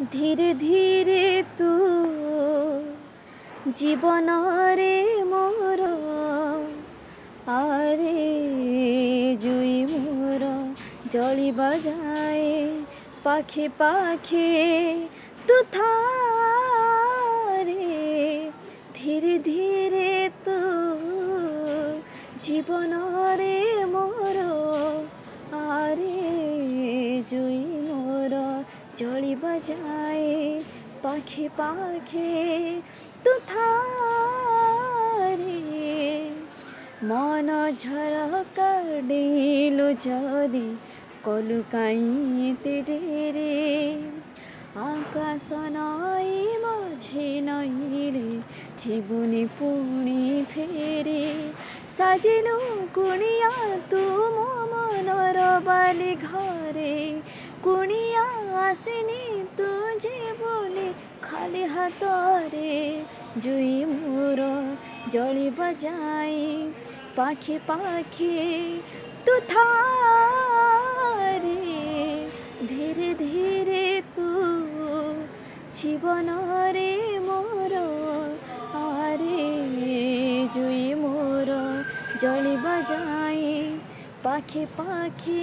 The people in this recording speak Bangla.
ଧୀରେ ଧୀରେ ତୁ ଜୀବନରେ ମୋର ଆରେ ଜୁଇ ମୋର ଜଳିବା ଯାଏ ପାଖେ ପାଖେ ତୁ ଥାରେ ଧୀରେ ଧୀରେ ତୁ ଜୀବନରେ ମୋର মোর জড়ি বাজায়, পাখে পাখে তু থারে মন ঝরকা ডেলো যদি কলু কাইতে রে আকাশ নয়, মাঝে নইলে জীবনে পুণি ফেরে। সাজিলো কুণিয়া তুম মনর বালি ঘর। কুড়িয়া আসেনি তুঝে বলে খালি হাতরে, জুই মোর জলিব যাই পাখি পাখি তু থারে ধীরে ধীরে তু জীবনরে মোর আরে, জুই মোর জলিব যাই পাখি পাখি